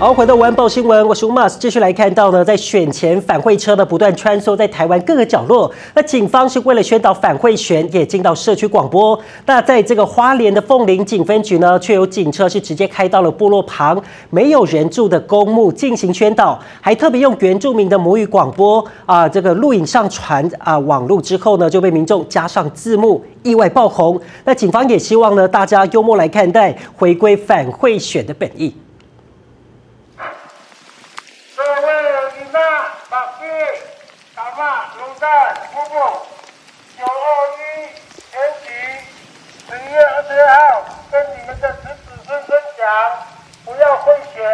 好，回到晚报新闻，我是 Umas，继续来看到呢，在选前反会车呢不断穿梭在台湾各个角落。那警方是为了宣导反会选，也进到社区广播。那在这个花莲的凤林警分局呢，却有警车是直接开到了部落旁没有人住的公墓进行宣导，还特别用原住民的母语广播啊，这个录影上传啊网络之后呢，就被民众加上字幕，意外爆红。那警方也希望呢，大家幽默来看待，回归反会选的本意。九二一全局十要，跟你们的子子孙孙讲，不要贿选，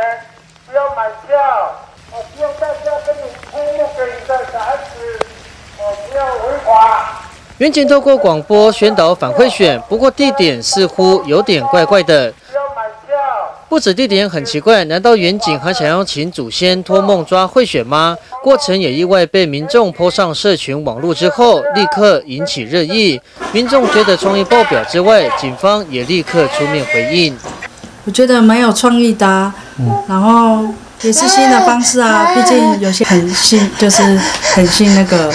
不要买票。我希望大家跟你出墓给你的小孩子，我不要违法。远景透过广播宣导反贿选，不过地点似乎有点怪怪的。不止地点很奇怪，难道远景还想要请祖先托梦抓贿选吗？过程也意外被民众泼上社群网络之后，立刻引起热议。民众觉得创意爆表之外，警方也立刻出面回应。我觉得蛮有创意的，然后也是新的方式啊。毕竟有些很信，就是很信那个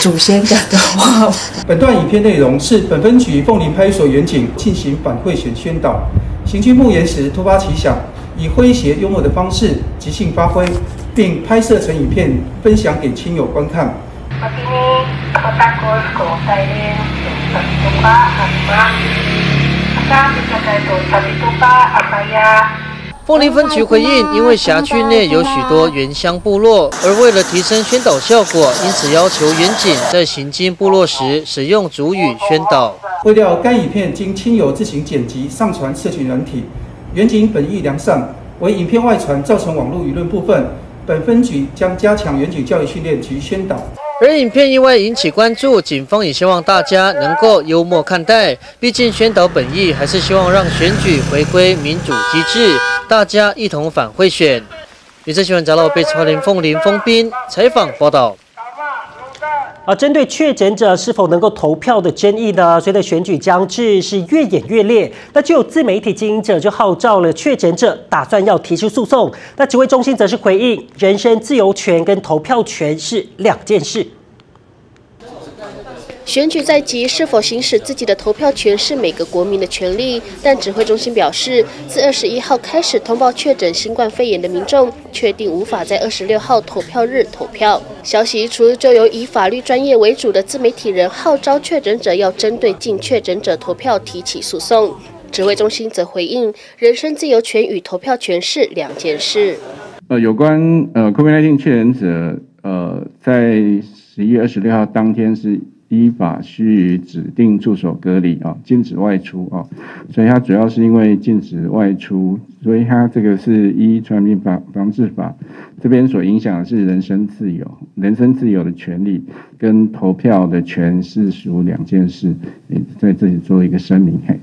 祖先讲的话。本段影片内容是本分局凤林派出所远景进行反贿选宣导。行军墓园时突发奇想，以诙谐幽默的方式即兴发挥，并拍摄成影片分享给亲友观看。凤林分局回应，因为辖区内有许多原乡部落，而为了提升宣导效果，因此要求远景在行经部落时使用主语宣导。为了该影片经亲友自行剪辑上传社群软体，远景本意良善，为影片外传造成网络舆论部分，本分局将加强远景教育训练及宣导。而影片意外引起关注，警方也希望大家能够幽默看待，毕竟宣导本意还是希望让选举回归民主机制。大家一同反贿选。女生新闻找到被超林凤林封斌采访报道。而针对确诊者是否能够投票的争议呢？随着选举将至，是越演越烈。那就有自媒体经营者就号召了确诊者，打算要提出诉讼。那指挥中心则是回应：人身自由权跟投票权是两件事。选举在即，是否行使自己的投票权是每个国民的权利。但指挥中心表示，自二十一号开始通报确诊新冠肺炎的民众，确定无法在二十六号投票日投票。消息一出，就由以法律专业为主的自媒体人号召确诊者要针对近确诊者投票提起诉讼。指挥中心则回应，人身自由权与投票权是两件事。呃，有关呃 COVID-19 确诊者，呃，在十一月二十六号当天是。依法须予指定住所隔离啊，禁止外出啊，所以它主要是因为禁止外出，所以它这个是依传染病防防治法这边所影响的是人身自由，人身自由的权利跟投票的权是属两件事，在这里做一个声明嘿。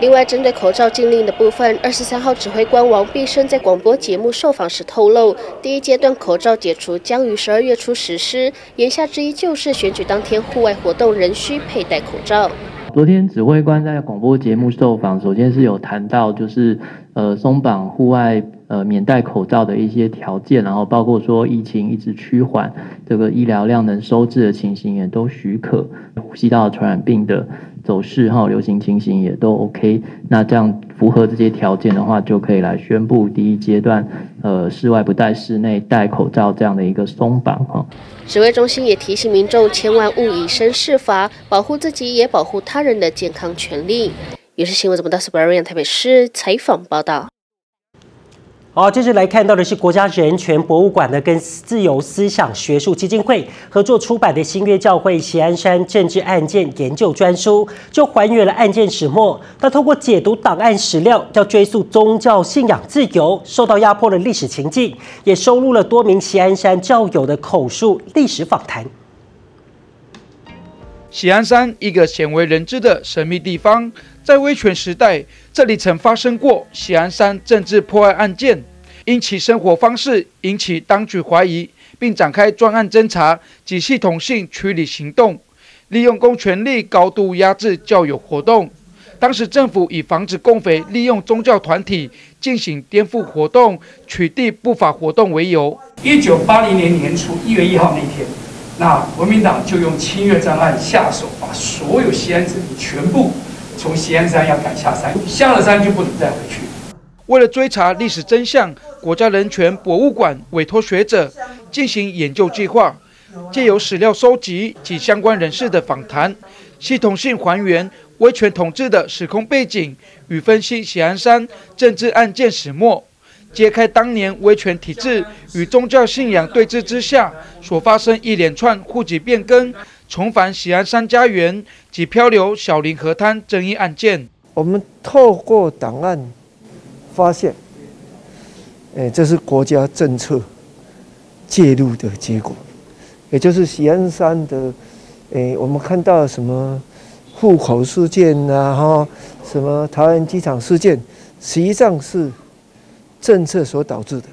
另外，针对口罩禁令的部分，二十三号指挥官王必胜在广播节目受访时透露，第一阶段口罩解除将于十二月初实施，言下之意就是选举当天户外活动仍需佩戴口罩。昨天指挥官在广播节目受访，首先是有谈到，就是呃松绑户外呃免戴口罩的一些条件，然后包括说疫情一直趋缓，这个医疗量能收治的情形也都许可，呼吸道传染病的。走势哈，流行情形也都 OK，那这样符合这些条件的话，就可以来宣布第一阶段，呃，室外不戴，室内戴口罩这样的一个松绑哈。指挥中心也提醒民众，千万勿以身试法，保护自己也保护他人的健康权利。也是新闻怎么到 s u p e r i a n 台北市采访报道。好，接着来看到的是国家人权博物馆的，跟自由思想学术基金会合作出版的新约教会喜安山政治案件研究专书，就还原了案件始末。他通过解读档案史料，要追溯宗教信仰自由受到压迫的历史情境，也收录了多名喜安山教友的口述历史访谈。喜安山，一个鲜为人知的神秘地方。在威权时代，这里曾发生过喜安山政治破坏案件，因其生活方式引起当局怀疑，并展开专案侦查及系统性驱离行动，利用公权力高度压制教友活动。当时政府以防止共匪利用宗教团体进行颠覆活动、取缔不法活动为由，一九八零年年初一月一号那天，那国民党就用侵略战案下手，把所有西安子民全部从西安山要赶下山，下了山就不能再回去。为了追查历史真相，国家人权博物馆委托学者进行研究计划，借由史料收集及相关人士的访谈，系统性还原。威权统治的时空背景与分析喜安山政治案件始末，揭开当年威权体制与宗教信仰对峙之下所发生一连串户籍变更、重返喜安山家园及漂流小林河滩争议案件。我们透过档案发现，哎，这是国家政策介入的结果，也就是喜安山的，哎，我们看到什么？户口事件啊，哈，什么桃园机场事件，实际上是政策所导致的。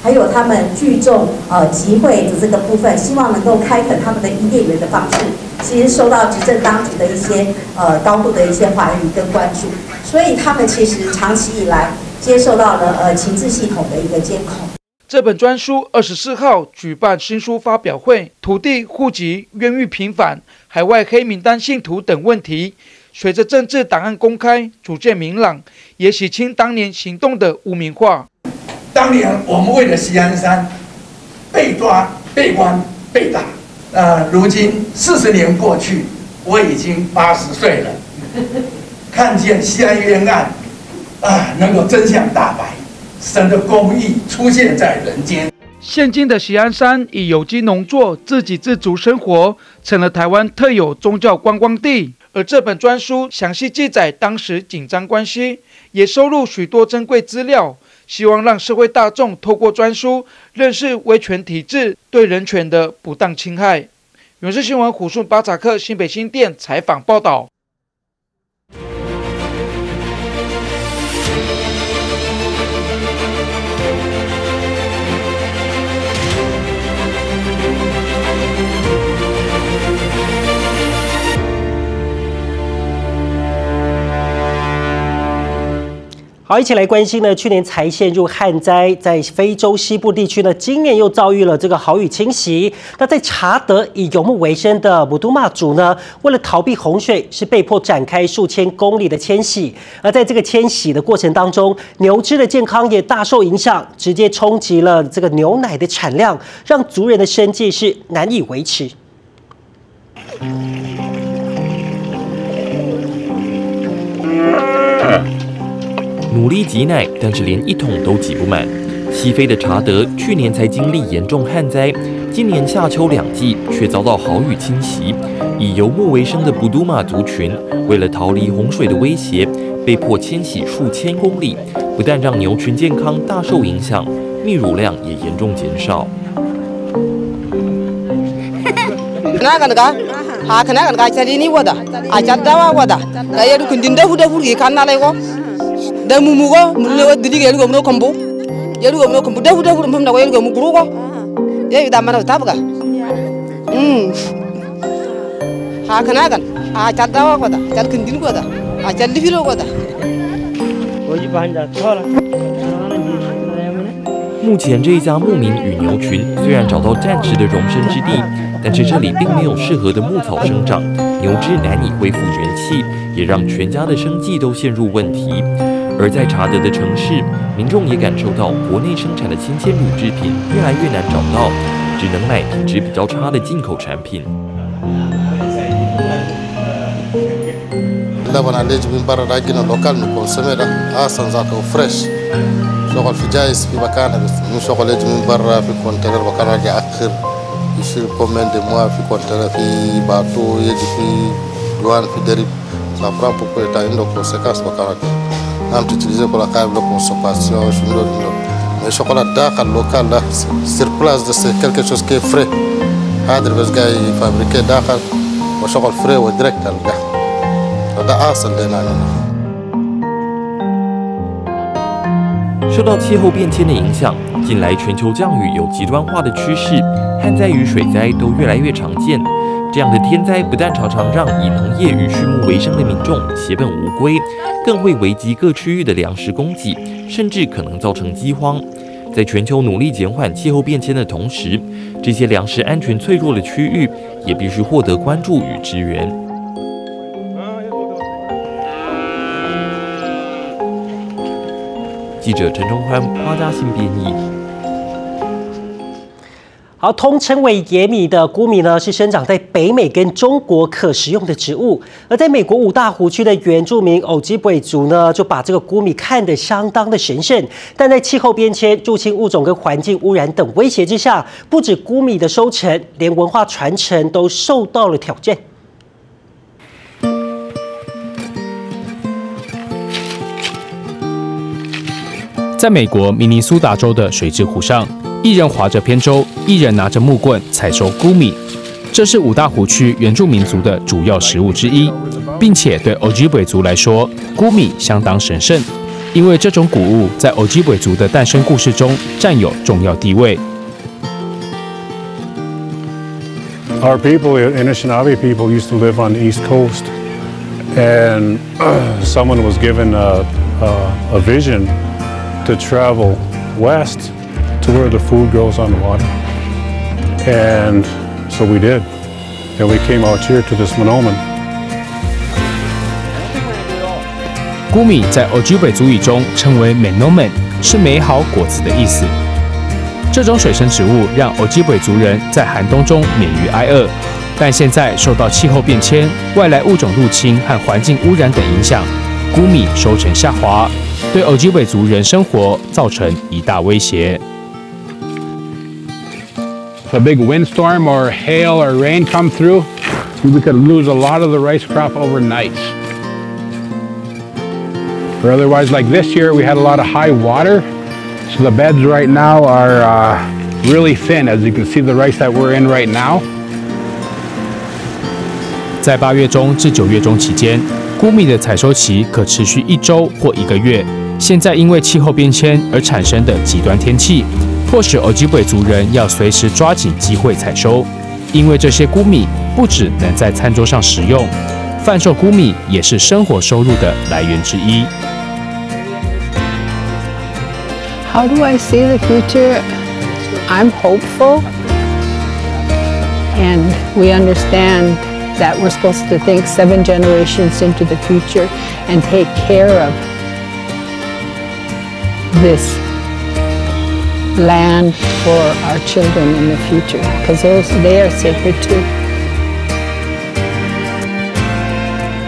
还有他们聚众呃集会的这个部分，希望能够开垦他们的伊甸园的方式，其实受到执政当局的一些呃高度的一些怀疑跟关注，所以他们其实长期以来接受到了呃情治系统的一个监控。这本专书二十四号举办新书发表会，土地、户籍、冤狱平反、海外黑名单信徒等问题，随着政治档案公开，逐渐明朗，也洗清当年行动的污名化。当年我们为了西安山被抓、被关、被打，呃，如今四十年过去，我已经八十岁了，看见西安冤案啊，能够真相大白。神的公义出现在人间。现今的西安山以有机农作自给自足生活，成了台湾特有宗教观光地。而这本专书详细记载当时紧张关系，也收录许多珍贵资料，希望让社会大众透过专书认识威权体制对人权的不当侵害。永视新闻虎顺巴扎克新北新店采访报道。好，一起来关心呢。去年才陷入旱灾，在非洲西部地区呢，今年又遭遇了这个豪雨侵袭。那在查德以游牧为生的姆都马族呢，为了逃避洪水，是被迫展开数千公里的迁徙。而在这个迁徙的过程当中，牛只的健康也大受影响，直接冲击了这个牛奶的产量，让族人的生计是难以维持。努力挤奶，但是连一桶都挤不满。西非的查德去年才经历严重旱灾，今年夏秋两季却遭到豪雨侵袭。以游牧为生的布都马族群，为了逃离洪水的威胁，被迫迁徙数千公里，不但让牛群健康大受影响，泌乳量也严重减少。Da da da mana hmm ha kana kan ko da ko da filo ko da 目前这一家牧民与牛群虽然找到暂时的容身之地，但是这里并没有适合的牧草生长，牛只难以恢复元气，也让全家的生计都陷入问题。而在查德的城市，民众也感受到国内生产的新鲜乳制品越来越难找到，只能买品质比较差的进口产品。لبن عليه من برا راجنا لوكال نكونسوميدا احسن ذاته فريش شغل في جايز في مكانه بس مو شغل يجي من برا في كونتينر مكان راجع اخر يشيل كومين دي موا في كونتينر في باتو يجي في دوان في دريب ça prend beaucoup de temps, il y a des conséquences am utiliser pour la cave de consommation mais chocolat dakhal local là sur place c'est quelque chose qui est frais هذا بس جاي fabriqué داخل وشغل فري وديركت القى هذا اصل لنا 受到气候变迁的影响，近来全球降雨有极端化的趋势，旱灾与水灾都越来越常见。 这样的天灾不但常常让以农业与畜牧为生的民众血本无归，更会危及各区域的粮食供给，甚至可能造成饥荒。在全球努力减缓气候变迁的同时，这些粮食安全脆弱的区域也必须获得关注与支援。记者陈忠欢、花家新编译。而通称为野米的菇米呢，是生长在北美跟中国可食用的植物。而在美国五大湖区的原住民欧基贝族呢，就把这个菇米看得相当的神圣。但在气候变迁、入侵物种跟环境污染等威胁之下，不止菇米的收成，连文化传承都受到了挑战。在美国明尼苏达州的水之湖上。一人划着扁舟，一人拿着木棍采收谷米，这是五大湖区原住民族的主要食物之一，并且对欧吉贝族来说，谷米相当神圣，因为这种谷物在欧吉贝族的诞生故事中占有重要地位。Our people, Anishinaabe people, used to live on the East Coast, and someone was given a, a, a vision to travel west. To where the food grows on the water. And so we did. And we came out here to this Monoman. 谷米在 Ojibwe 族语中称为 Menomen，是美好果子的意思。这种水生植物让 Ojibwe 族人在寒冬中免于挨饿，但现在受到气候变迁、外来物种入侵和环境污染等影响，谷米收成下滑，对 Ojibwe 族人生活造成一大威胁。a big windstorm or hail or rain come through, we could lose a lot of the rice crop overnight. Or otherwise, like this year, we had a lot of high water, so the beds right now are uh, really thin. As you can see, the rice that we're in right now. 在八月中至九月中期间，谷米的采收期可持续一周或一个月。现在因为气候变迁而产生的极端天气， 迫使欧吉贝族人要随时抓紧机会采收，因为这些谷米不只能在餐桌上食用，贩售谷米也是生活收入的来源之一。How do I see the future? I'm hopeful, and we understand that we're supposed to think seven generations into the future and take care of this. Land for our children in the future because those they are sacred too.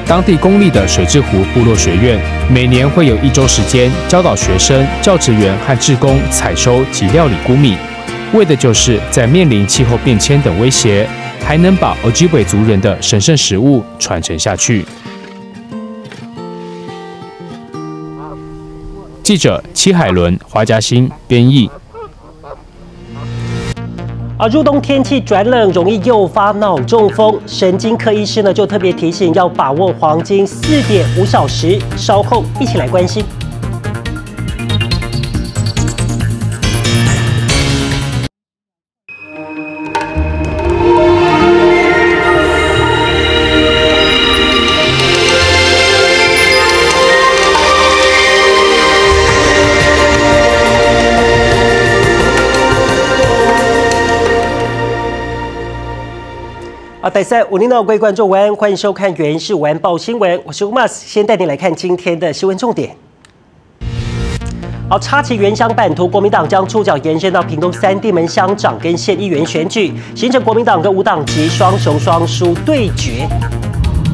当地公立的水之湖部落学院每年会有一周时间教导学生、教职员和志工采收及料理谷米，为的就是在面临气候变迁等威胁，还能把 Ojibwe 族人的神圣食物传承下去。记者戚海伦、华嘉欣编译。而入冬天气转冷，容易诱发脑中风。神经科医师呢就特别提醒，要把握黄金四点五小时。稍后一起来关心。好，第三，五零的各位观众晚安，欢迎收看《原是晚报新闻》，我是吴 mas，先带你来看今天的新闻重点。好，插旗原乡版图，国民党将触角延伸到屏东三地门乡长跟县议员选举，形成国民党跟无党籍双雄双输对决。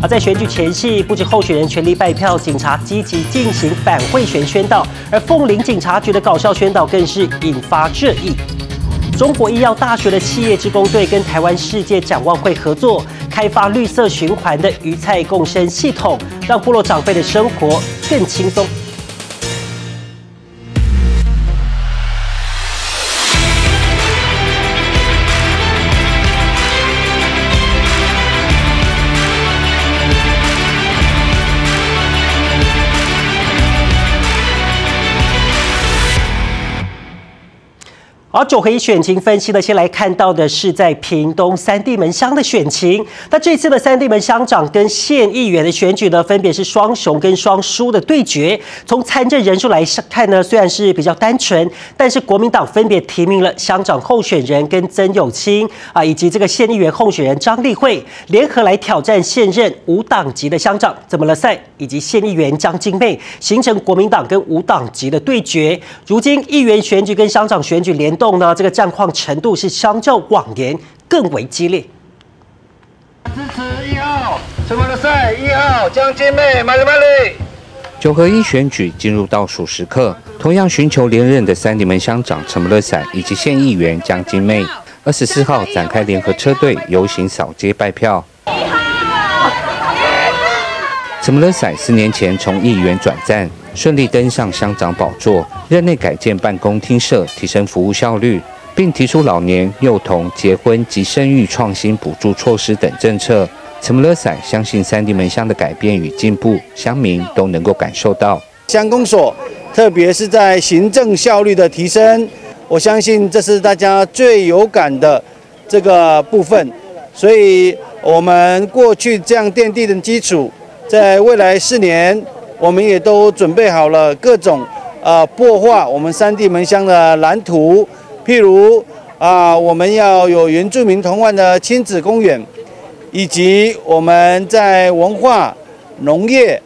而在选举前夕，不止候选人全力拜票，警察积极进行反贿选宣导，而凤林警察局的搞笑宣导更是引发热议。中国医药大学的企业职工队跟台湾世界展望会合作，开发绿色循环的鱼菜共生系统，让部落长辈的生活更轻松。好，好，九合一选情分析呢，先来看到的是在屏东三地门乡的选情。那这次的三地门乡长跟县议员的选举呢，分别是双雄跟双输的对决。从参政人数来看呢，虽然是比较单纯，但是国民党分别提名了乡长候选人跟曾永清啊，以及这个县议员候选人张立慧，联合来挑战现任无党籍的乡长怎么了赛以及县议员张金妹，形成国民党跟无党籍的对决。如今议员选举跟乡长选举联动呢，这个战况程度是相较往年更为激烈。支持一号什么的赛一号江金妹，马里马里。九合一选举进入倒数时刻，同样寻求连任的三里门乡长陈乐散以及县议员江金妹，二十四号展开联合车队游行扫街拜票。陈乐散四年前从议员转战。顺利登上乡长宝座，任内改建办公厅舍，提升服务效率，并提出老年、幼童结婚及生育创新补助措施等政策。陈木勒散相信三地门乡的改变与进步，乡民都能够感受到。乡公所，特别是在行政效率的提升，我相信这是大家最有感的这个部分。所以，我们过去这样奠定的基础，在未来四年。我们也都准备好了各种呃破化我们三地门乡的蓝图，譬如啊，我们要有原住民同欢的亲子公园，以及我们在文化、农业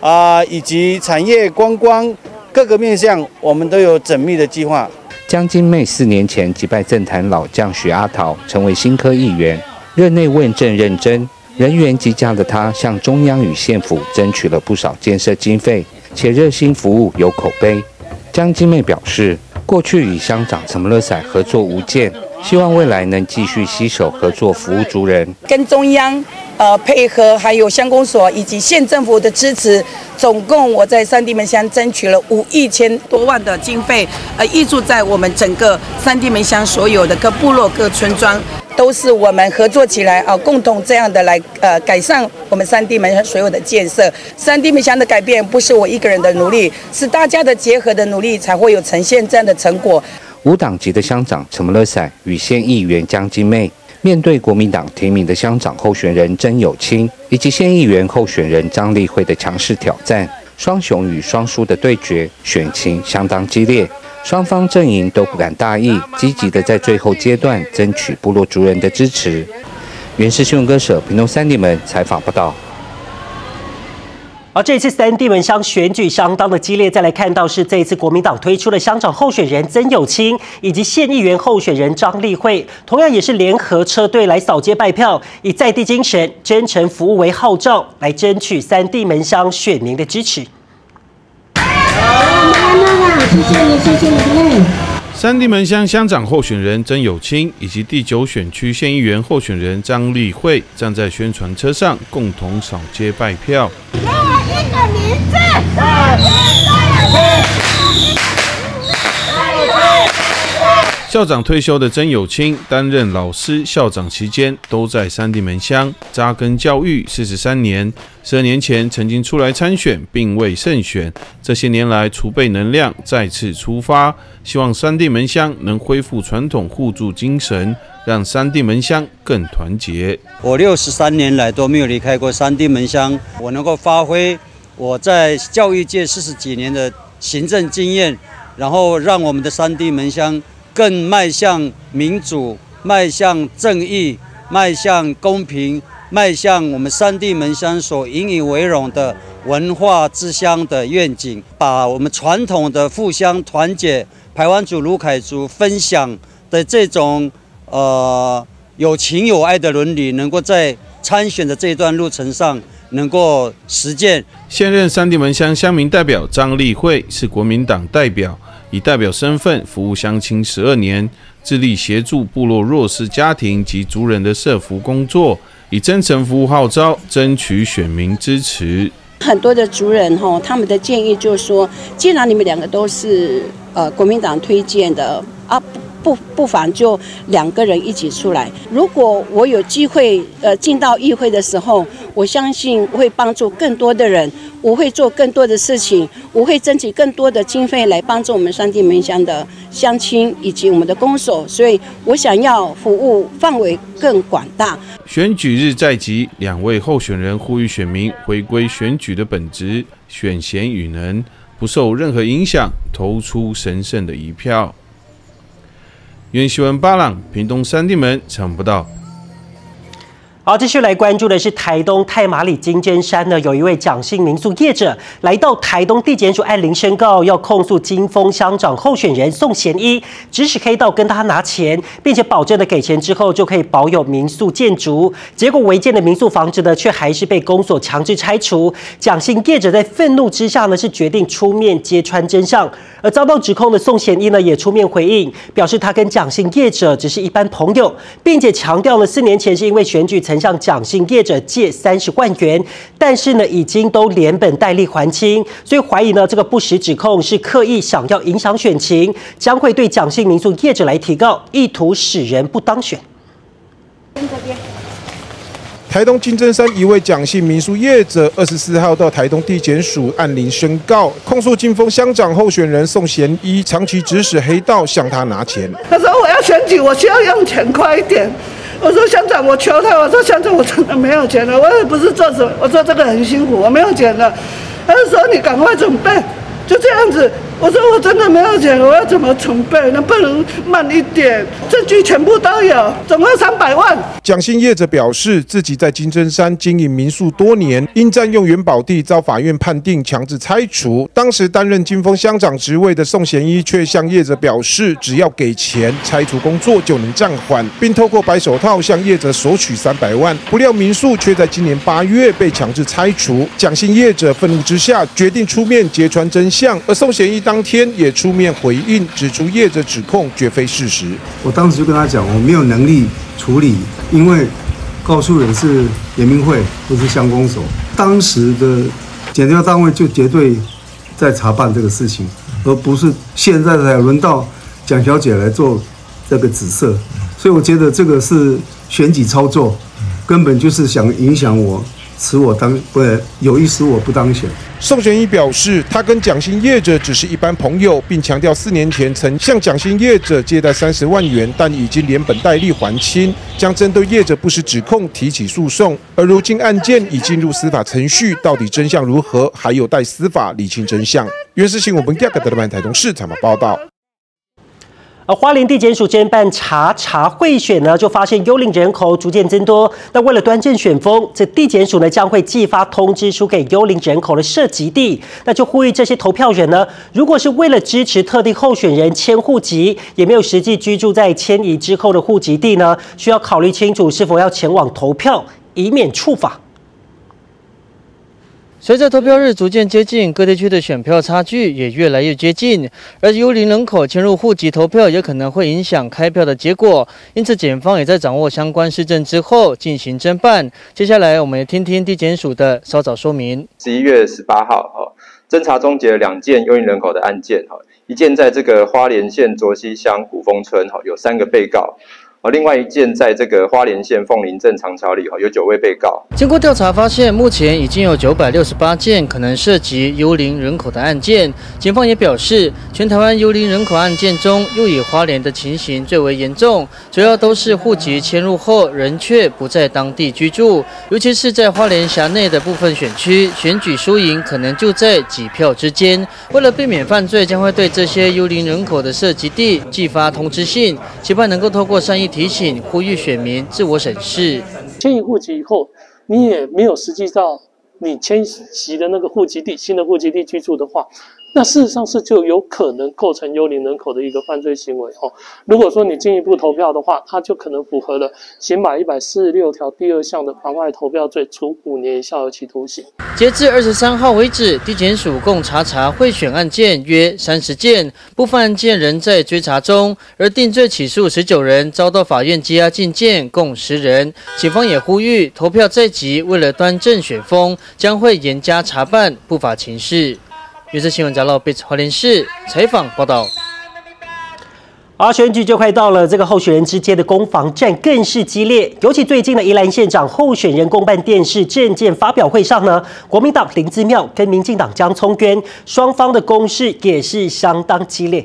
啊以及产业观光各个面向，我们都有缜密的计划。江金妹四年前击败政坛老将徐阿桃，成为新科议员，任内问政认真。人员极佳的他，向中央与县府争取了不少建设经费，且热心服务有口碑。江金妹表示，过去与乡长陈乐赛合作无间，希望未来能继续携手合作，服务族人。跟中央呃配合，还有乡公所以及县政府的支持，总共我在三地门乡争取了五亿千多万的经费，呃，挹注在我们整个三地门乡所有的各部落、各村庄。都是我们合作起来啊，共同这样的来呃改善我们三地门所有的建设。三地门乡的改变不是我一个人的努力，是大家的结合的努力，才会有呈现这样的成果。无党籍的乡长陈乐赛与县议员江金妹，面对国民党提名的乡长候选人曾有清以及县议员候选人张立慧的强势挑战，双雄与双输的对决，选情相当激烈。双方阵营都不敢大意，积极的在最后阶段争取部落族人的支持。原是新闻歌手平东三地门采访报道。而这次三地门乡选举相当的激烈，再来看到是这一次国民党推出的乡长候选人曾有清以及县议员候选人张立慧，同样也是联合车队来扫街拜票，以在地精神、真诚服务为号召，来争取三地门乡选民的支持。谢谢你，谢谢你。三地门乡乡长候选人曾有清以及第九选区县议员候选人张立慧站在宣传车上，共同扫街拜票。校长退休的曾有清担任老师校长期间，都在三地门乡扎根教育四十三年。十二年前曾经出来参选，并未胜选。这些年来储备能量，再次出发，希望三地门乡能恢复传统互助精神，让三地门乡更团结。我六十三年来都没有离开过三地门乡，我能够发挥我在教育界四十几年的行政经验，然后让我们的三地门乡。更迈向民主，迈向正义，迈向公平，迈向我们三地门乡所引以为荣的文化之乡的愿景，把我们传统的互相团结、排湾族、卢凯族分享的这种呃有情有爱的伦理，能够在参选的这一段路程上能够实践。现任三地门乡乡民代表张立慧是国民党代表。以代表身份服务乡亲十二年，致力协助部落弱势家庭及族人的社福工作，以真诚服务号召，争取选民支持。很多的族人哈，他们的建议就是说，既然你们两个都是呃国民党推荐的啊，不不妨就两个人一起出来。如果我有机会呃进到议会的时候，我相信会帮助更多的人，我会做更多的事情，我会争取更多的经费来帮助我们三地门乡的乡亲以及我们的公所，所以我想要服务范围更广大。选举日在即，两位候选人呼吁选民回归选举的本质，选贤与能，不受任何影响，投出神圣的一票。原新闻巴朗，屏东三地门抢不到。好，继续来关注的是台东太马里金针山呢，有一位蒋姓民宿业者来到台东地检署按铃申告，要控诉金峰乡长候选人宋贤一指使黑道跟他拿钱，并且保证的给钱之后就可以保有民宿建筑。结果违建的民宿房子呢，却还是被公所强制拆除。蒋姓业者在愤怒之下呢，是决定出面揭穿真相。而遭到指控的宋贤一呢，也出面回应，表示他跟蒋姓业者只是一般朋友，并且强调了四年前是因为选举曾向蒋姓业者借三十万元，但是呢，已经都连本带利还清，所以怀疑呢这个不实指控是刻意想要影响选情，将会对蒋姓民宿业者来提告，意图使人不当选。台东金针山一位蒋姓民宿业者，二十四号到台东地检署按铃申告，控诉金峰乡长候选人宋贤一长期指使黑道向他拿钱。他说我要选举，我需要用钱快一点。我说乡长，我求他，我说乡长，我真的没有钱了，我也不是做什么，我说这个很辛苦，我没有钱了。他就说你赶快准备，就这样子。我说我真的没有钱，我要怎么筹备？能不能慢一点？证据全部都有，总共三百万。蒋姓业者表示，自己在金针山经营民宿多年，因占用元宝地遭法院判定强制拆除。当时担任金峰乡长职位的宋贤一却向业者表示，只要给钱，拆除工作就能暂缓，并透过白手套向业者索取三百万。不料民宿却在今年八月被强制拆除。蒋姓业者愤怒之下，决定出面揭穿真相，而宋贤一当天也出面回应，指出业者指控绝非事实。我当时就跟他讲，我没有能力处理，因为告诉人是联民会，不是乡公所。当时的检调单位就绝对在查办这个事情，而不是现在才轮到蒋小姐来做这个指涉。所以我觉得这个是选举操作，根本就是想影响我。使我当不有意使我不当选。宋贤一表示，他跟蒋姓业者只是一般朋友，并强调四年前曾向蒋姓业者借贷三十万元，但已经连本带利还清，将针对业者不实指控提起诉讼。而如今案件已进入司法程序，到底真相如何，还有待司法理清真相。原视新闻本台的台中市采访报道。而花莲地检署侦办查查贿选呢，就发现幽灵人口逐渐增多。那为了端正选风，这地检署呢将会寄发通知书给幽灵人口的涉及地，那就呼吁这些投票人呢，如果是为了支持特定候选人迁户籍，也没有实际居住在迁移之后的户籍地呢，需要考虑清楚是否要前往投票，以免触法。随着投票日逐渐接近，各地区的选票差距也越来越接近。而幽灵人口迁入户籍投票，也可能会影响开票的结果。因此，检方也在掌握相关事政之后进行侦办。接下来，我们听听地检署的稍早说明。十一月十八号，哈，侦查终结了两件幽灵人口的案件，哈，一件在这个花莲县卓溪乡古峰村，哈，有三个被告。哦，另外一件在这个花莲县凤林镇长桥里，哈，有九位被告。经过调查发现，目前已经有九百六十八件可能涉及幽灵人口的案件。警方也表示，全台湾幽灵人口案件中，又以花莲的情形最为严重，主要都是户籍迁入后，人却不在当地居住，尤其是在花莲辖内的部分选区，选举输赢可能就在几票之间。为了避免犯罪，将会对这些幽灵人口的涉及地寄发通知信，期盼能够透过善意。提醒呼吁选民自我审视。迁移户籍以后，你也没有实际到你迁徙的那个户籍地、新的户籍地居住的话。那事实上是就有可能构成幽灵人口的一个犯罪行为哦。如果说你进一步投票的话，它就可能符合了刑法一百四十六条第二项的妨碍投票罪，处五年以下有期徒刑。截至二十三号为止，地检署共查查贿选案件约三十件，部分案件仍在追查中，而定罪起诉十九人，遭到法院羁押禁见共十人。警方也呼吁投票在即，为了端正选风，将会严加查办不法情事。娱乐新闻，加洛贝茨华联市采访报道。而选举就快到了，这个候选人之间的攻防战更是激烈。尤其最近的宜兰县长候选人公办电视政见发表会上呢，国民党林自妙跟民进党江聪渊双方的攻势也是相当激烈。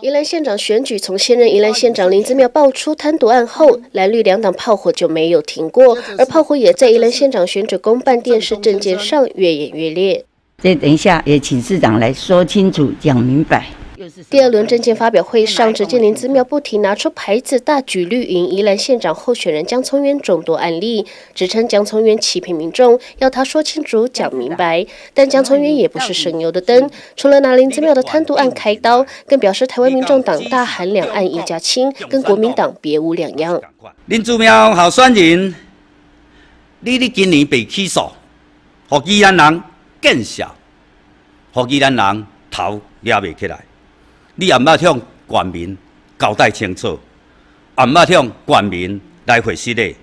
宜兰县长选举从现任宜兰县长林子妙爆出贪渎案后，蓝绿两党炮火就没有停过，而炮火也在宜兰县长选举公办电视证件上越演越烈。这等一下也请市长来说清楚、讲明白。第二轮政见发表会上，只见林子妙不停拿出牌子，大举绿营宜兰县长候选人江聪渊众多案例，指称江聪渊欺骗民众，要他说清楚、讲明白。但江聪渊也不是省油的灯，除了拿林子妙的贪渎案开刀，更表示台湾民众党大喊两岸一家亲，跟国民党别无两样。林子妙候选人，你你今年被起诉，和宜兰人见笑，和宜兰人头抓袂起来。你也毋捌向全民交代清楚，也毋捌向全民来回实的。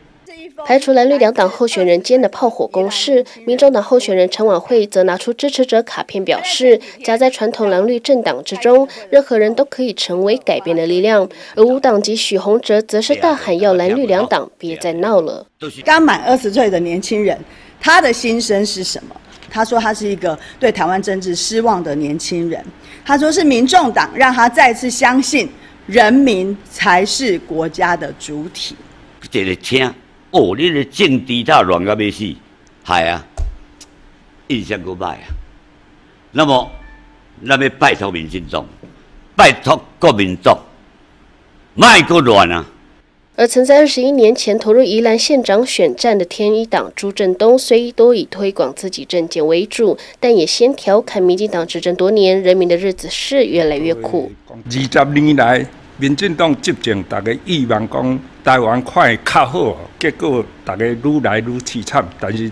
排除蓝绿两党候选人间的炮火攻势，民众党候选人陈婉慧则拿出支持者卡片，表示夹在传统蓝绿政党之中，任何人都可以成为改变的力量。而无党籍许宏哲则是大喊要蓝绿两党别再闹了。刚满二十岁的年轻人，他的心声是什么？他说他是一个对台湾政治失望的年轻人。他说是民众党让他再次相信人民才是国家的主体。这个听哦，你的政治他乱到要死，系啊，印象够歹啊。那么，那么拜托民众，拜托国民党，卖个乱啊！而曾在二十一年前投入宜兰县长选战的天一党朱振东，虽多以推广自己政见为主，但也先调侃民进党执政多年，人民的日子是越来越苦。二十年来，民进党执政，大家希望讲台湾快较好，结果大家愈来愈凄惨。但是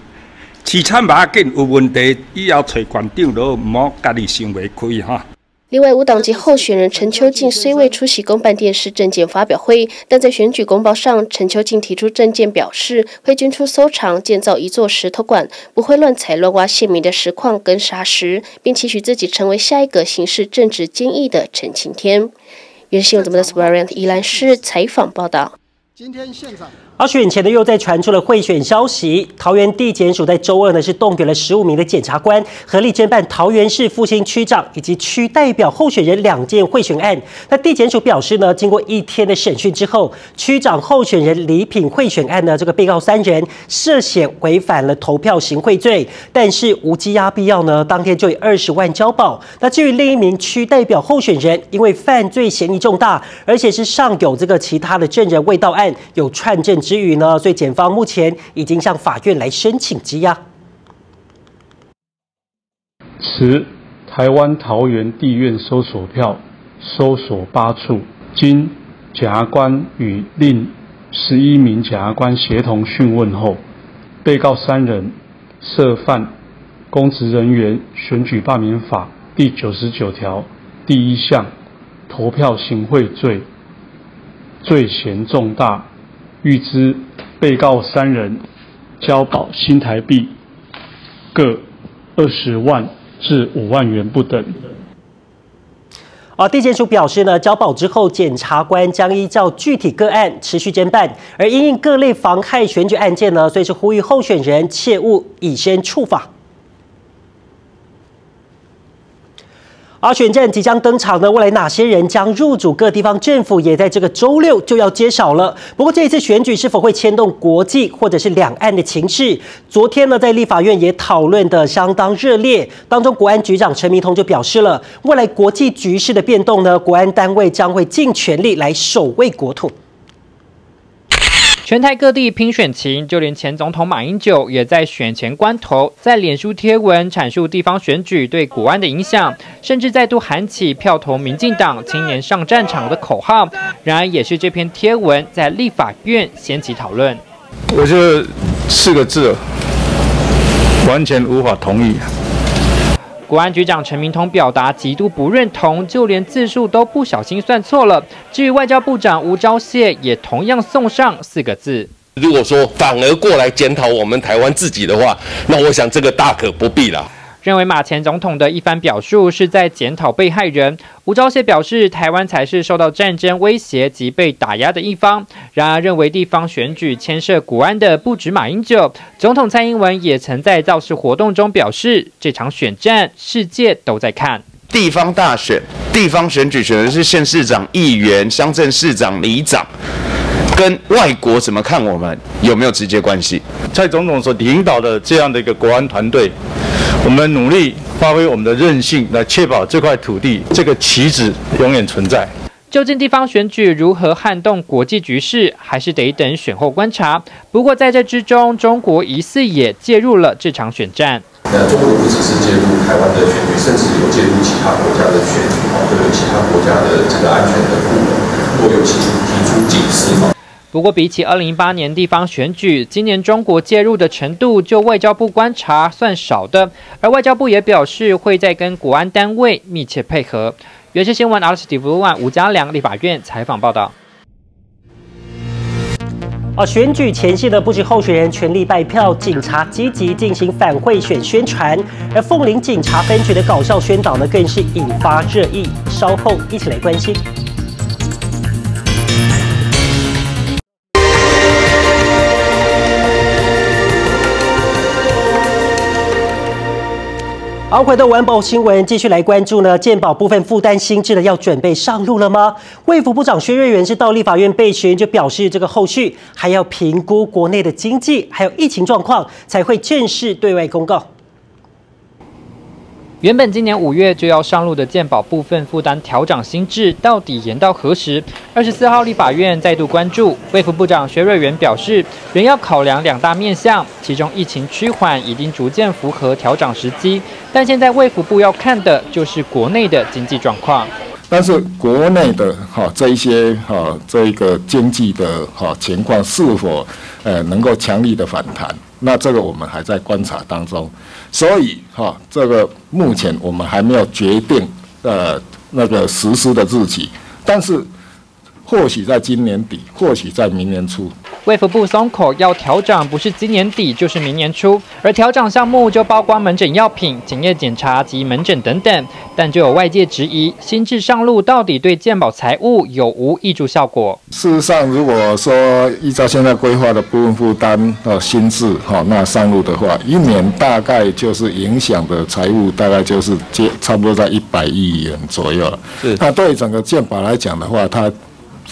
凄惨不要紧，有问题以后找县长都唔好家己想袂开哈。另外，无党籍候选人陈秋静虽未出席公办电视政见发表会，但在选举公报上，陈秋静提出政见，表示会捐出收藏建造一座石头馆，不会乱采乱挖县民的石矿跟砂石，并期许自己成为下一个行事正直坚毅的陈晴天。原新闻怎么的 s w a r i a n t 宜兰市采访报道。今天现场。而选前呢，又在传出了贿选消息。桃园地检署在周二呢，是动员了十五名的检察官，合力侦办桃园市复兴区长以及区代表候选人两件贿选案。那地检署表示呢，经过一天的审讯之后，区长候选人礼品贿选案呢，这个被告三人涉嫌违反了投票行贿罪，但是无羁押必要呢，当天就以二十万交保。那至于另一名区代表候选人，因为犯罪嫌疑重大，而且是尚有这个其他的证人未到案，有串证。之余呢，所以检方目前已经向法院来申请羁押。持台湾桃园地院搜索票搜索八处，经检察官与另十一名检察官协同讯问后，被告三人涉犯公职人员选举罢免法第九十九条第一项投票行贿罪，罪嫌重大。预支被告三人交保新台币各二十万至五万元不等。啊地检署表示呢，交保之后，检察官将依照具体个案持续侦办。而因应各类妨害选举案件呢，所以是呼吁候选人切勿以身触法。而选战即将登场呢，未来哪些人将入主各地方政府，也在这个周六就要揭晓了。不过这一次选举是否会牵动国际或者是两岸的情势？昨天呢，在立法院也讨论的相当热烈。当中，国安局长陈明通就表示了，未来国际局势的变动呢，国安单位将会尽全力来守卫国土。全台各地拼选情，就连前总统马英九也在选前关头，在脸书贴文阐述地方选举对国安的影响，甚至再度喊起票投民进党、青年上战场的口号。然而，也是这篇贴文在立法院掀起讨论。我就四个字，完全无法同意。国安局长陈明通表达极度不认同，就连字数都不小心算错了。至于外交部长吴钊燮，也同样送上四个字：如果说反而过来检讨我们台湾自己的话，那我想这个大可不必了。认为马前总统的一番表述是在检讨被害人。吴钊燮表示，台湾才是受到战争威胁及被打压的一方。然而，认为地方选举牵涉国安的不止马英九，总统蔡英文也曾在造势活动中表示，这场选战世界都在看。地方大选，地方选举选的是县市长、议员、乡镇市长、里长。跟外国怎么看我们有没有直接关系？蔡总统所领导的这样的一个国安团队，我们努力发挥我们的韧性，来确保这块土地这个旗帜永远存在。究竟地方选举如何撼动国际局势，还是得等选后观察。不过在这之中，中国疑似也介入了这场选战。那中国不只是介入台湾的选举，甚至有介入其他国家的选举，哦，对其他国家的这个安全的部门，都有其提出警示嘛。不过，比起二零一八年地方选举，今年中国介入的程度，就外交部观察算少的。而外交部也表示，会在跟国安单位密切配合。原视新闻 R S T V One 吴家良立法院采访报道。而，选举前夕的不止候选人全力拜票，警察积极进行反贿选宣传，而凤林警察分局的搞笑宣导呢，更是引发热议。稍后一起来关心。好，回到晚报新闻，继续来关注呢。健保部分负担新制的要准备上路了吗？卫福部长薛瑞元是到立法院备询，就表示这个后续还要评估国内的经济还有疫情状况，才会正式对外公告。原本今年五月就要上路的健保部分负担调整新制，到底延到何时？二十四号立法院再度关注，卫福部长薛瑞元表示，仍要考量两大面向，其中疫情趋缓已经逐渐符合调整时机，但现在卫福部要看的就是国内的经济状况。但是国内的哈这一些哈这一个经济的哈情况是否呃能够强力的反弹？那这个我们还在观察当中。所以，哈，这个目前我们还没有决定，呃，那个实施的日期，但是或许在今年底，或许在明年初。卫福部松口要调整，不是今年底就是明年初，而调整项目就包括门诊药品、检验检查及门诊等等。但就有外界质疑，新制上路到底对健保财务有无益助效果？事实上，如果说依照现在规划的部分负担呃新制哈，那上路的话，一年大概就是影响的财务大概就是接差不多在一百亿元左右了。是，那对整个健保来讲的话，它。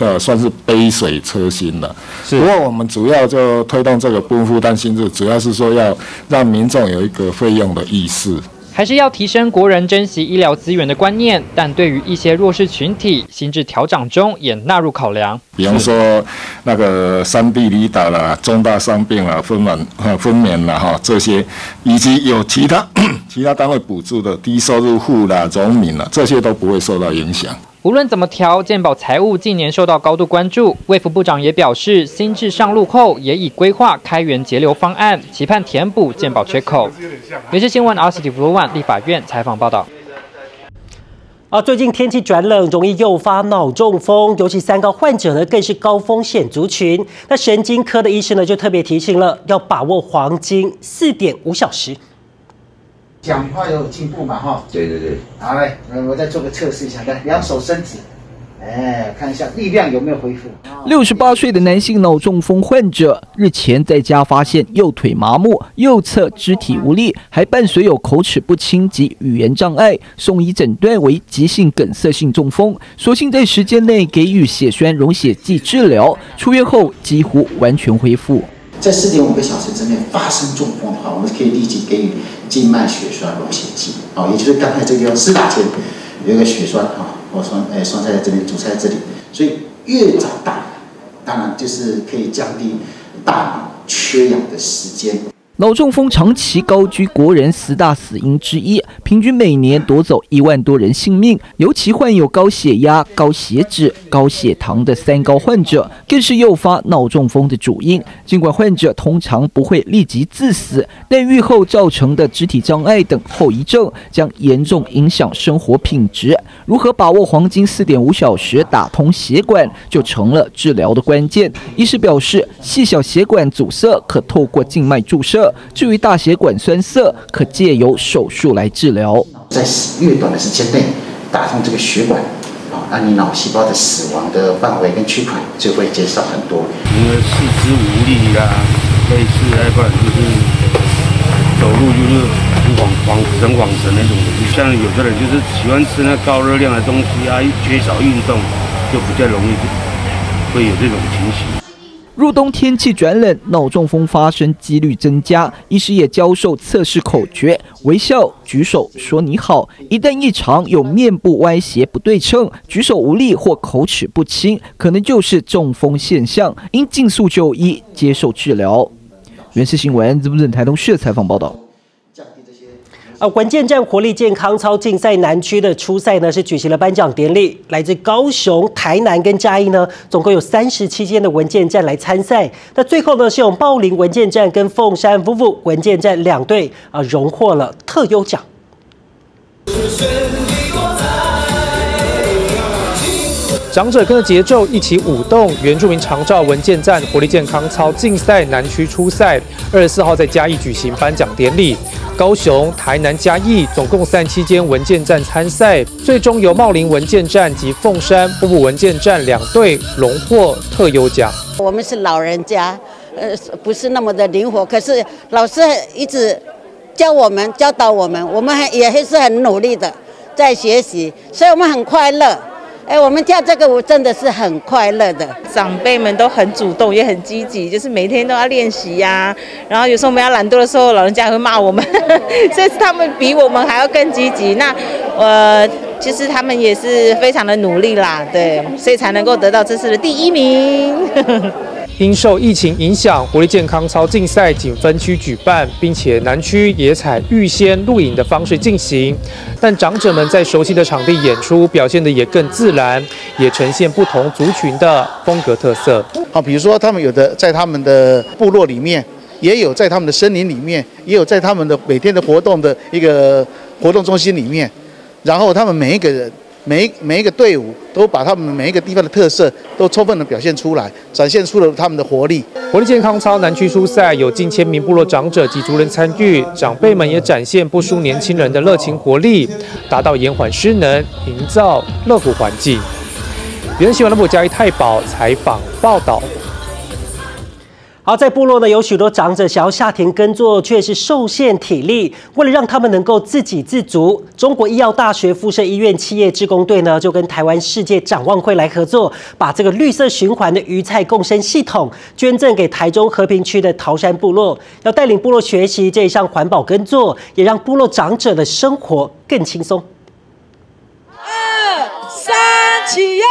这算是杯水车薪了。不过我们主要就推动这个不负担薪制，主要是说要让民众有一个费用的意识，还是要提升国人珍惜医疗资源的观念。但对于一些弱势群体，薪资调整中也纳入考量。比方说那个三地离岛啦、重大伤病啦、分娩、分娩啦哈这些，以及有其他 其他单位补助的低收入户啦、农民啦，这些都不会受到影响。无论怎么调，健保财务近年受到高度关注。卫福部长也表示，新制上路后，也已规划开源节流方案，期盼填补健保缺口。有些新闻，R S T V One 立法院采访报道。啊，最近天气转冷，容易诱发脑中风，尤其三高患者呢，更是高风险族群。那神经科的医生呢，就特别提醒了，要把握黄金四点五小时。讲话有进步嘛？哈，对对对，好嘞，那我再做个测试一下，来，两手伸直，哎，看一下力量有没有恢复。六十八岁的男性脑中风患者日前在家发现右腿麻木、右侧肢体无力，还伴随有口齿不清及语言障碍，送医诊断为急性梗塞性中风，所幸在时间内给予血栓溶血剂治疗，出院后几乎完全恢复。在四点五个小时之内发生中风的话，我们可以立即给予。静脉血栓溶血剂，哦，也就是刚才这个地方四大前，有一个血栓，哈，我栓，哎，栓塞在这里，阻塞在这里，所以越早打，当然就是可以降低大脑缺氧的时间。脑中风长期高居国人十大死因之一，平均每年夺走一万多人性命。尤其患有高血压、高血脂、高血糖的三高患者，更是诱发脑中风的主因。尽管患者通常不会立即致死，但愈后造成的肢体障碍等后遗症将严重影响生活品质。如何把握黄金四点五小时打通血管，就成了治疗的关键。医师表示，细小血管阻塞可透过静脉注射。者。至于大血管栓塞，可借由手术来治疗。在越短的时间内打通这个血管，啊，那你脑细胞的死亡的范围跟区块就会减少很多。因为四肢无力啦，类似那不然就是走路就是晃晃神晃神那种的。像有的人就是喜欢吃那高热量的东西啊，缺少运动就比较容易会有这种情形。入冬天气转冷，脑中风发生几率增加。医师也教授测试口诀：微笑、举手、说你好。一旦异常有面部歪斜不对称、举手无力或口齿不清，可能就是中风现象，应尽速就医接受治疗。原视新闻，资本台东市采访报道。啊，文件站活力健康操竞赛南区的初赛呢，是举行了颁奖典礼。来自高雄、台南跟嘉义呢，总共有三十七间的文件站来参赛。那最后呢，是用暴林文件站跟凤山夫妇文件站两队啊，荣获了特优奖。长者跟着节奏一起舞动，原住民长照文件站活力健康操竞赛南区初赛，二十四号在嘉义举行颁奖典礼。高雄、台南、嘉义总共三七间文件站参赛，最终由茂林文件站及凤山布布文件站两队荣获特优奖。我们是老人家，呃，不是那么的灵活，可是老师一直教我们、教导我们，我们还也还是很努力的在学习，所以我们很快乐。哎，我们跳这个舞真的是很快乐的，长辈们都很主动，也很积极，就是每天都要练习呀。然后有时候我们要懒惰的时候，老人家会骂我们，所以他们比我们还要更积极。那呃，其实他们也是非常的努力啦，对，所以才能够得到这次的第一名。因受疫情影响，活力健康操竞赛仅分区举办，并且南区也采预先录影的方式进行。但长者们在熟悉的场地演出，表现得也更自然，也呈现不同族群的风格特色。好，比如说他们有的在他们的部落里面，也有在他们的森林里面，也有在他们的每天的活动的一个活动中心里面，然后他们每一个人。每每一个队伍都把他们每一个地方的特色都充分的表现出来，展现出了他们的活力。活力健康操南区初赛有近千名部落长者及族人参与，长辈们也展现不输年轻人的热情活力，达到延缓失能、营造乐谷环境。原新闻的部嘉义太保采访报道。好，在部落呢，有许多长者想要下田耕作，却是受限体力。为了让他们能够自给自足，中国医药大学附设医院企业职工队呢，就跟台湾世界展望会来合作，把这个绿色循环的鱼菜共生系统捐赠给台中和平区的桃山部落，要带领部落学习这一项环保耕作，也让部落长者的生活更轻松。二三起呀！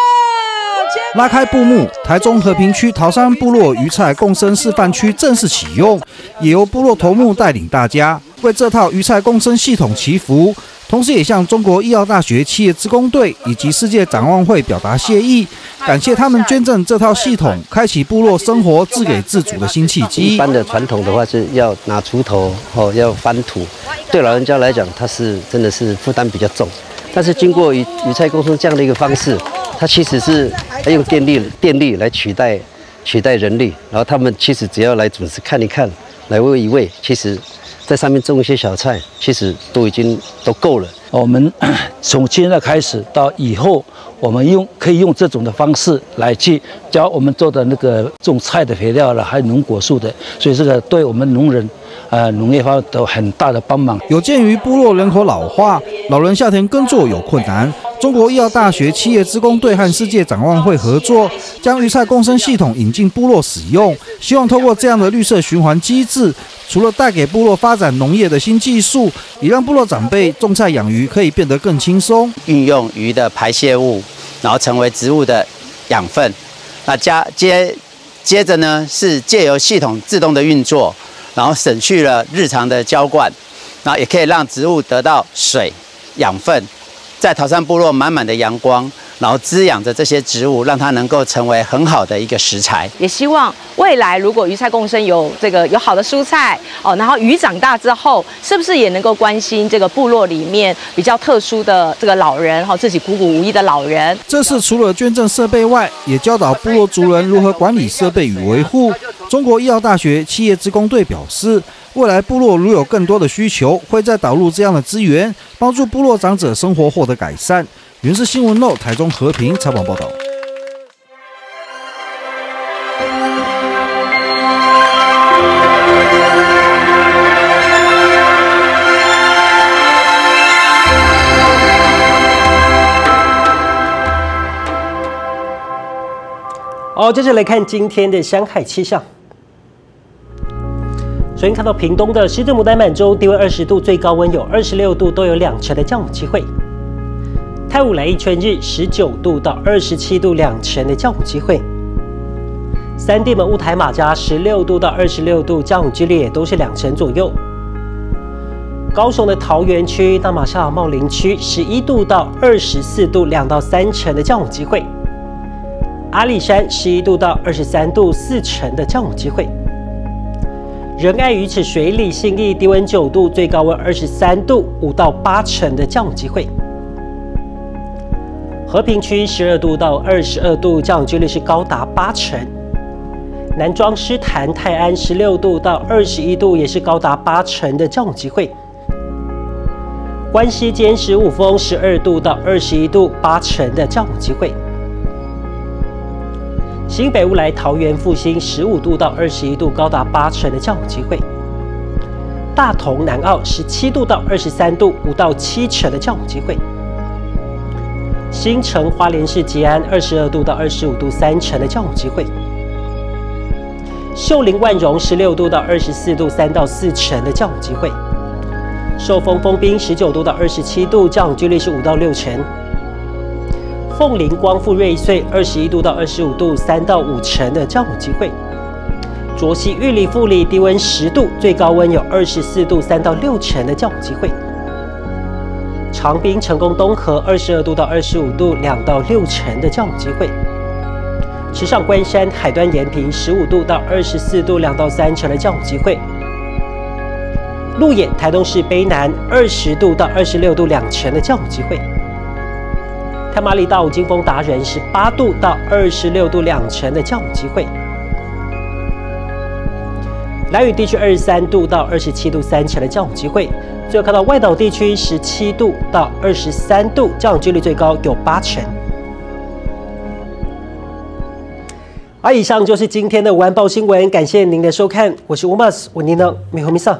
拉开布幕，台中和平区桃山部落鱼菜共生示范区正式启用，也由部落头目带领大家为这套鱼菜共生系统祈福，同时也向中国医药大学企业职工队以及世界展望会表达谢意，感谢他们捐赠这套系统，开启部落生活自给自足的新契机。一般的传统的话是要拿锄头哦，要翻土，对老人家来讲，他是真的是负担比较重，但是经过鱼鱼菜共生这样的一个方式。它其实是用电力电力来取代取代人力，然后他们其实只要来准时看一看，来喂一喂，其实，在上面种一些小菜，其实都已经都够了。我们从现在开始到以后，我们用可以用这种的方式来去教我们做的那个种菜的肥料了，还有农果树的，所以这个对我们农人，呃，农业方都很大的帮忙。有鉴于部落人口老化，老人下田耕作有困难。中国医药大学企业职工队和世界展望会合作，将鱼菜共生系统引进部落使用，希望通过这样的绿色循环机制，除了带给部落发展农业的新技术，也让部落长辈种菜养鱼可以变得更轻松。运用鱼的排泄物，然后成为植物的养分。那加接接着呢，是借由系统自动的运作，然后省去了日常的浇灌，然后也可以让植物得到水养分。在桃山部落满满的阳光，然后滋养着这些植物，让它能够成为很好的一个食材。也希望未来如果鱼菜共生有这个有好的蔬菜哦，然后鱼长大之后，是不是也能够关心这个部落里面比较特殊的这个老人哈，自己孤苦无依的老人？这次除了捐赠设备外，也教导部落族人如何管理设备与维护。中国医药大学企业职工队表示，未来部落如有更多的需求，会再导入这样的资源，帮助部落长者生活获得改善。原是新闻漏台中和平采访报道。好，接着来看今天的山海气象。首先看到屏东的狮子牡丹满洲，低温二十度，最高温有二十六度，都有两成的降雨机会。太武来一圈日，十九度到二十七度，两成的降雨机会。三地门雾台马家，十六度到二十六度，降雨几率也都是两成左右。高雄的桃园区、大马沙茂林区，十一度到二十四度，两到三成的降雨机会。阿里山十一度到二十三度，四成的降雨机会。仁爱鱼池水里信义低温九度，最高温二十三度，五到八成的降雨机会。和平区十二度到二十二度，降雨几率是高达八成。南庄狮潭泰安十六度到二十一度，也是高达八成的降雨机会。关西间十五峰十二度到二十一度，八成的降雨机会。新北乌来桃园复兴十五度到二十一度，高达八成的降雨机会。大同南澳十七度到二十三度，五到七成的降雨机会。新城花莲市吉安二十二度到二十五度，三成的降雨机会。秀林万荣十六度到二十四度，三到四成的降雨机会。寿丰丰滨十九度到二十七度，降雨几率是五到六成。凤林光复瑞穗二十一度到二十五度，三到五成的降雨机会。卓西玉里富里低温十度，最高温有二十四度，三到六成的降雨机会。长滨成功东河二十二度到二十五度，两到六成的降雨机会。池上关山海端延平十五度到二十四度，两到三成的降雨机会。鹿野台东市卑南二十度到二十六度，两成的降雨机会。太马里到金峰达人十八度到二十六度，两成的降雨机会。南屿地区二十三度到二十七度，三成的降雨机会。最后看到外岛地区十七度到二十三度，降雨几率最高有八成。而以上就是今天的晚报新闻，感谢您的收看，我是吴马斯，我您呢，美和米上。